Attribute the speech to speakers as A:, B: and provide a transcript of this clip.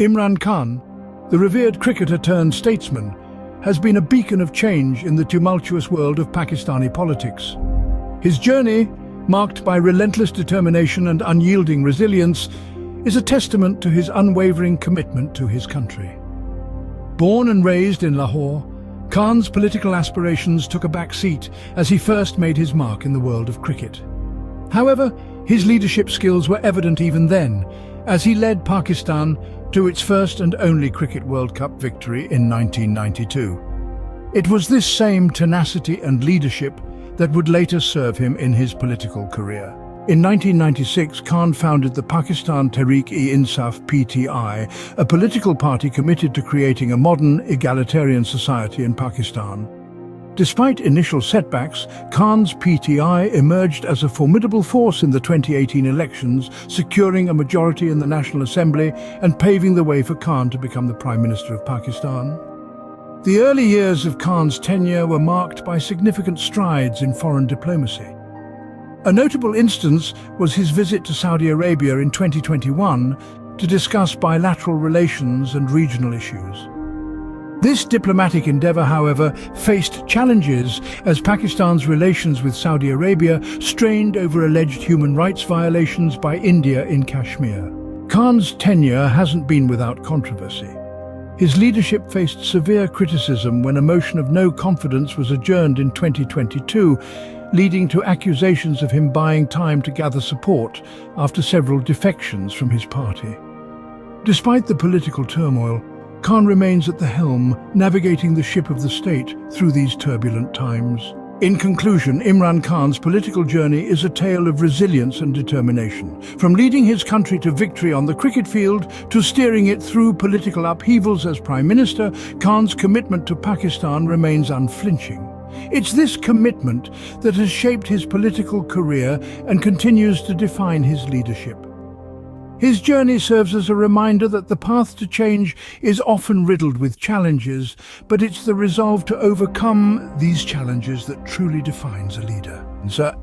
A: Imran Khan, the revered cricketer turned statesman, has been a beacon of change in the tumultuous world of Pakistani politics. His journey, marked by relentless determination and unyielding resilience, is a testament to his unwavering commitment to his country. Born and raised in Lahore, Khan's political aspirations took a back seat as he first made his mark in the world of cricket. However, his leadership skills were evident even then, as he led Pakistan to its first and only Cricket World Cup victory in 1992. It was this same tenacity and leadership that would later serve him in his political career. In 1996, Khan founded the Pakistan Tehreek-e-Insaf PTI, a political party committed to creating a modern, egalitarian society in Pakistan. Despite initial setbacks, Khan's PTI emerged as a formidable force in the 2018 elections, securing a majority in the National Assembly and paving the way for Khan to become the Prime Minister of Pakistan. The early years of Khan's tenure were marked by significant strides in foreign diplomacy. A notable instance was his visit to Saudi Arabia in 2021 to discuss bilateral relations and regional issues. This diplomatic endeavour, however, faced challenges as Pakistan's relations with Saudi Arabia strained over alleged human rights violations by India in Kashmir. Khan's tenure hasn't been without controversy. His leadership faced severe criticism when a motion of no confidence was adjourned in 2022, leading to accusations of him buying time to gather support after several defections from his party. Despite the political turmoil, Khan remains at the helm, navigating the ship of the state through these turbulent times. In conclusion, Imran Khan's political journey is a tale of resilience and determination. From leading his country to victory on the cricket field to steering it through political upheavals as Prime Minister, Khan's commitment to Pakistan remains unflinching. It's this commitment that has shaped his political career and continues to define his leadership. His journey serves as a reminder that the path to change is often riddled with challenges, but it's the resolve to overcome these challenges that truly defines a leader. Sir